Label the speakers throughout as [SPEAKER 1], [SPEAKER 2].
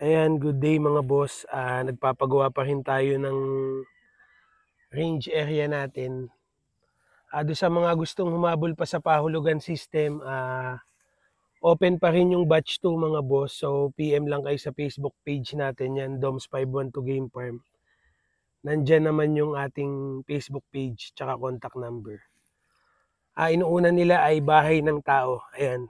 [SPEAKER 1] Ayan, good day mga boss. Ah, nagpapagawa pa rin tayo ng range area natin. Ah, doon sa mga gustong humabol pa sa pahulugan system, ah, open pa rin yung batch 2 mga boss. So, PM lang kayo sa Facebook page natin yan, DOMS512 Game Farm. Nandyan naman yung ating Facebook page tsaka contact number. Ah, inuuna nila ay bahay ng tao. Ayan,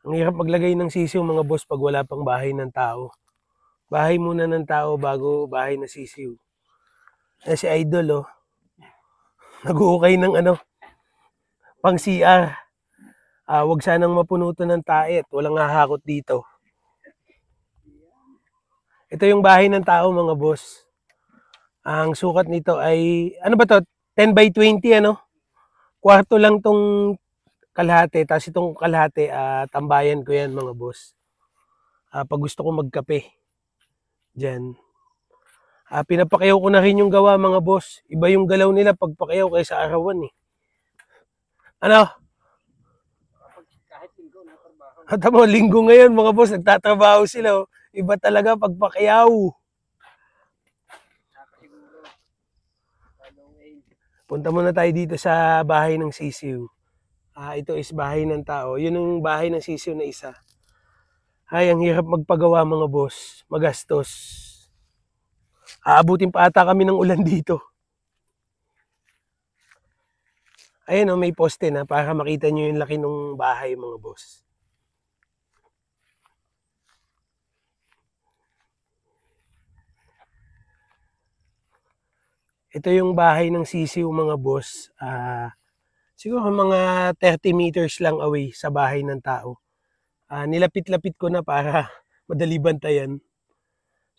[SPEAKER 1] ang hirap maglagay ng sisiw mga boss pag wala pang bahay ng tao. Bahay muna ng tao bago bahay na sisiw. Eh, si Idol oh. Nag-uukay ng ano, pang CR. Ah, wag sanang mapuno to ng tae at walang hahakot dito. Ito yung bahay ng tao mga boss. Ang sukat nito ay, ano ba to? 10 by 20 ano? Kwarto lang tong kalahati. Tapos itong kalahati, ah, tambayan ko yan mga boss. Ah, pag gusto ko magkape. Diyan. Ah, pinapakiyaw ko na rin yung gawa mga boss. Iba yung galaw nila pag pakiyaw kaysa arawan eh. Ano?
[SPEAKER 2] Kahit linggo na trabaho.
[SPEAKER 1] At mo, linggo ngayon mga boss, nagtatrabaho sila. oh. Iba talaga pag pakiyaw.
[SPEAKER 2] Nakasiguro. Talong eh.
[SPEAKER 1] Punta muna tayo dito sa bahay ng sisiw. Ah, ito is bahay ng tao. Yun yung bahay ng sisiw na isa. Ay, ang hirap magpagawa mga boss. Magastos. Aabutin pa ata kami ng ulan dito. Ayan o, may poste na para makita nyo yung laki ng bahay mga boss. Ito yung bahay ng sisiw mga boss. Ah, siguro mga 30 meters lang away sa bahay ng tao. Ah, nilapit-lapit ko na para madali bantayan.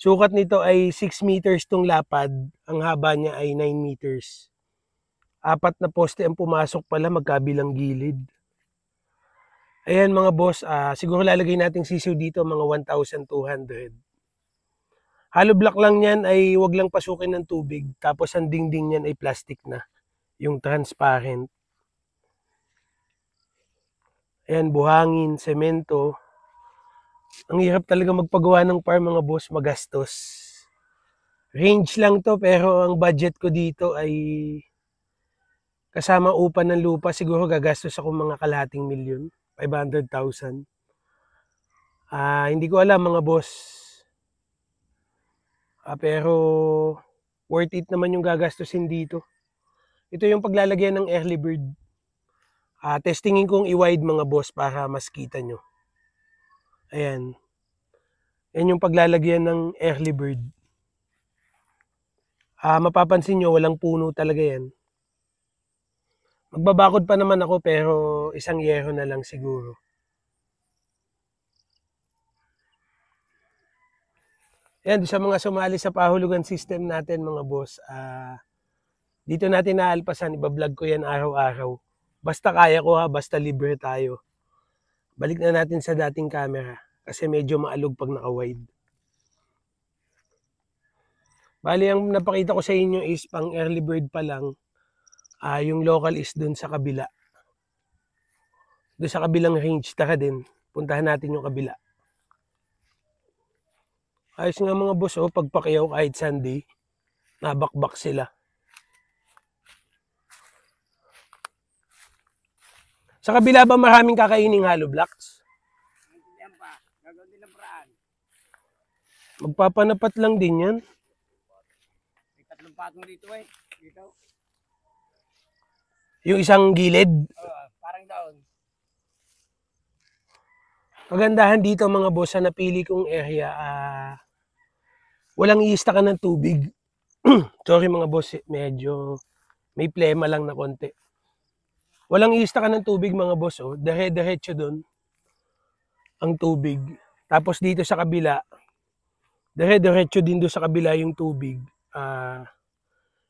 [SPEAKER 1] Sukat nito ay 6 meters tong lapad. Ang haba niya ay 9 meters. Apat na poste ang pumasok pala magkabilang gilid. Ayan mga boss, ah, siguro lalagay nating sisiw dito mga 1,200. Hollow block lang yan ay wag lang pasukin ng tubig. Tapos ang dingding niyan ay plastic na. Yung transparent. Ayan, buhangin, semento. Ang hirap talaga magpagawa ng farm mga boss, magastos. Range lang to pero ang budget ko dito ay kasama upa ng lupa siguro gagastos ako mga kalahating milyon, 500,000. Ah, hindi ko alam mga boss. Ah, pero worth it naman yung gagastusin dito. Ito yung paglalagyan ng early bird. Ah, testingin kong i-wide mga boss para mas kita nyo. Ayan. Yan yung paglalagyan ng early bird. Ah, mapapansin nyo, walang puno talaga yan. Magbabakod pa naman ako pero isang yero na lang siguro. Yan, sa mga sumali sa pahulugan system natin mga boss, ah, dito natin naalpasan, ibablog ko yan araw-araw. Basta kaya ko ha, basta libre tayo. Balik na natin sa dating camera kasi medyo maalog pag naka-wide. Bali, ang napakita ko sa inyo is pang early bird pa lang. Ah, yung local is dun sa kabila. Doon sa kabilang range, taka din. Puntahan natin yung kabila. Ayos nga mga boss, oh, pagpakiyaw kahit Sunday, nabakbak sila. Sa kabila ba maraming kakaining hollow blocks?
[SPEAKER 2] Yan pa. Gagawin din ng paraan.
[SPEAKER 1] Magpapanapat lang din yan.
[SPEAKER 2] May tatlong patong dito eh. Dito.
[SPEAKER 1] Yung isang gilid.
[SPEAKER 2] Oh, parang doon.
[SPEAKER 1] Kagandahan dito mga boss sa napili kong area, ah, walang iista ka ng tubig. Sorry mga boss, eh, medyo may plema lang na konti. Walang iista ka ng tubig mga boss, oh. Dire-diretso doon ang tubig. Tapos dito sa kabila, dire-diretso din doon sa kabila yung tubig. Ah,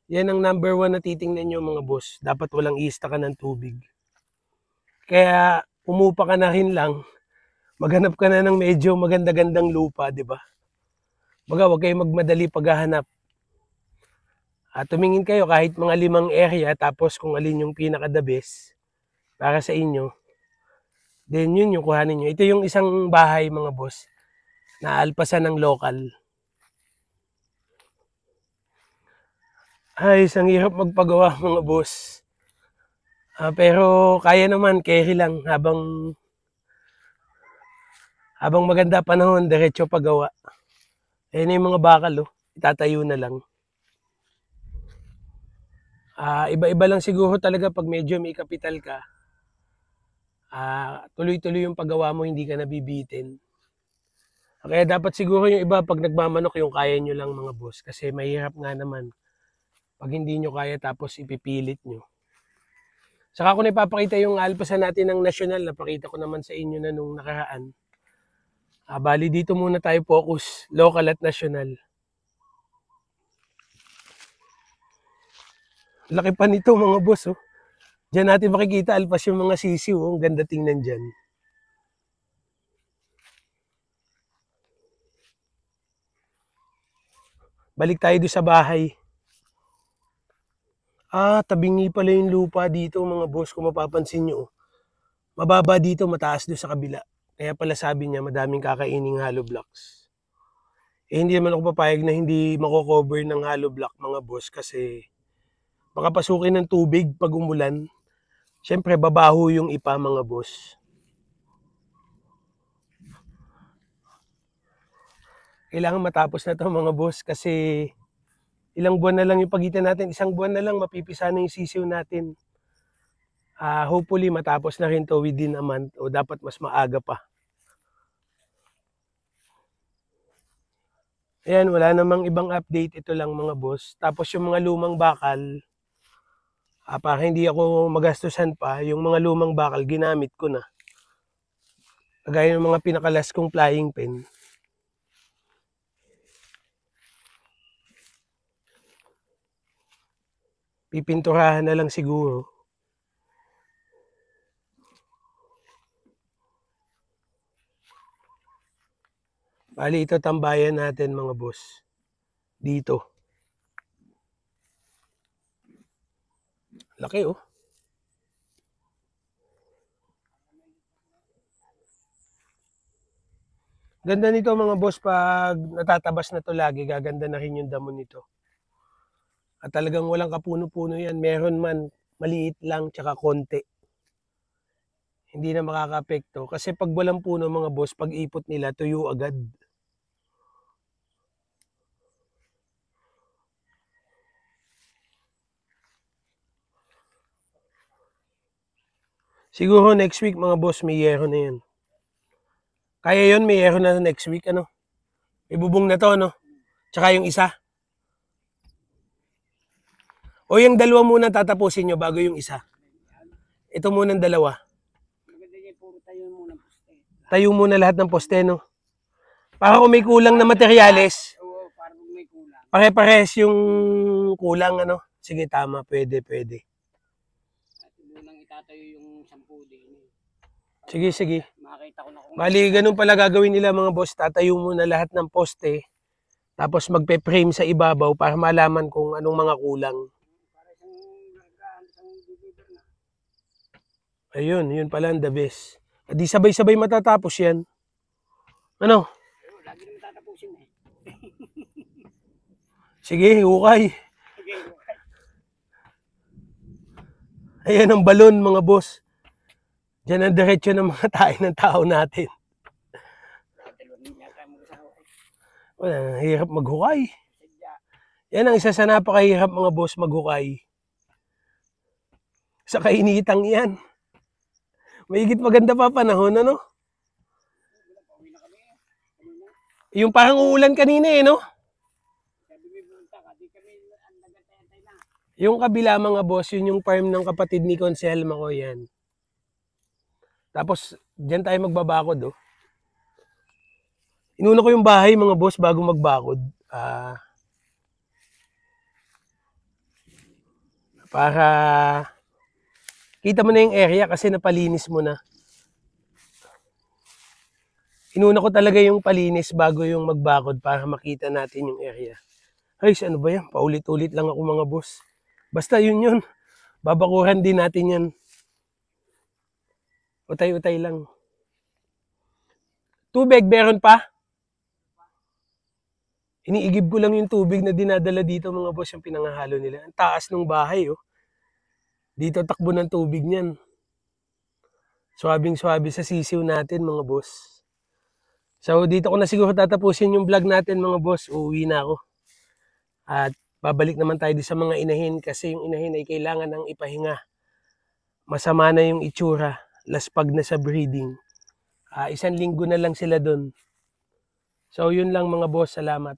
[SPEAKER 1] yan ang number one na titingnan nyo mga boss. Dapat walang iista ka ng tubig. Kaya umupa ka na rin lang maghanap ka na ng medyo maganda-gandang lupa, di ba? Baga, huwag kayong magmadali paghahanap. At tumingin kayo kahit mga limang area, tapos kung alin yung pinaka-the best para sa inyo, then yun yung kuhanin nyo. Ito yung isang bahay, mga boss, naalpasan ng local. Ay, isang hirap magpagawa mga boss. Ah, pero kaya naman, carry lang habang habang maganda panahon, diretso pagawa. Ayan yung mga bakal, oh. itatayo na lang. Ah, iba-iba lang siguro talaga pag medyo may kapital ka. Ah, tuloy-tuloy yung paggawa mo, hindi ka nabibitin. Kaya dapat siguro yung iba pag nagmamanok yung kaya nyo lang mga boss kasi mahirap nga naman pag hindi nyo kaya tapos ipipilit nyo. Saka ko na ipapakita yung alpasan natin ng national, napakita ko naman sa inyo na nung nakaraan. Ah, bali dito muna tayo focus, local at national. Laki pa nito mga boss oh. Diyan natin makikita alpas yung mga sisiw, oh. ang ganda tingnan dyan. Balik tayo doon sa bahay. Ah, tabingi pala yung lupa dito mga boss kung mapapansin nyo. Mababa dito, mataas doon sa kabila. Kaya pala sabi niya madaming kakaining hollow blocks. Eh hindi naman ako papayag na hindi mako-cover ng hollow block mga boss kasi baka pasukin ng tubig pag umulan. Siyempre babaho yung ipa mga boss. Kailangan matapos na to mga boss kasi ilang buwan na lang yung pagitan natin. Isang buwan na lang mapipisa na yung sisiw natin. Ah, hopefully matapos na rin to within a month o dapat mas maaga pa. Ayan, wala namang ibang update. Ito lang mga boss. Tapos yung mga lumang bakal, ah, para hindi ako magastusan pa, yung mga lumang bakal, ginamit ko na. Kagaya ng mga pinakalas kong flying pin. Pipinturahan na lang siguro. Bali, ito tambayan natin mga boss. Dito. Laki oh. Ganda nito mga boss pag natatabas na to lagi, gaganda na rin yung damo nito. At talagang walang kapuno-puno yan. Meron man, maliit lang, tsaka konti. Hindi na makaka-apekto. Kasi pag walang puno mga boss, pag ipot nila, tuyo agad. Siguro next week mga boss, may yero na yan. Kaya yon may yero na next week, ano? Ibubong na to, ano? Tsaka yung isa. O yung dalawa muna tatapusin nyo bago yung isa. Ito muna ang dalawa.
[SPEAKER 2] Tayo muna
[SPEAKER 1] lahat ng poste, no? Para kung may kulang na materyales,
[SPEAKER 2] may
[SPEAKER 1] pare-pares yung kulang, ano? Sige, tama. Pwede, pwede.
[SPEAKER 2] At lang itatayo yung.
[SPEAKER 1] Sige, sige.
[SPEAKER 2] Makakita ko na kung
[SPEAKER 1] Bali, ganun pala gagawin nila mga boss. Tatayo muna lahat ng poste. Tapos magpe-frame sa ibabaw para malaman kung anong mga kulang.
[SPEAKER 2] na.
[SPEAKER 1] Ayun, yun pala ang the best. At di sabay-sabay matatapos yan. Ano?
[SPEAKER 2] Lagi naman tatapusin eh.
[SPEAKER 1] Sige, hukay.
[SPEAKER 2] Okay,
[SPEAKER 1] Ayan ang balon mga boss. Diyan ang diretsyo ng mga tayo ng tao natin. Wala, hirap maghukay. Yan ang isa sa napakahirap mga boss maghukay. Sa kainitang yan. Mahigit maganda pa panahon, ano? Yung parang uulan kanina eh, no? Yung kabila mga boss, yun yung farm ng kapatid ni Conselma ko yan. Tapos, dyan tayo magbabakod, oh. Inuna ko yung bahay mga boss bago magbakod. Ah, para kita mo na yung area kasi napalinis mo na. Inuna ko talaga yung palinis bago yung magbakod para makita natin yung area. Ay, ano ba yan? Paulit-ulit lang ako mga boss. Basta yun yun. Babakuhan din natin yan. Utay-utay lang. Tubig, meron pa? Iniigib ko lang yung tubig na dinadala dito mga boss yung pinangahalo nila. Ang taas ng bahay oh. Dito takbo ng tubig niyan. Swabing swabe sa sisiw natin mga boss. So dito ko na siguro tatapusin yung vlog natin mga boss. Uuwi na ako. At babalik naman tayo sa mga inahin kasi yung inahin ay kailangan ng ipahinga. Masama na yung itsura. Laspag na sa breeding. Ah, isang linggo na lang sila doon. So yun lang mga boss. Salamat.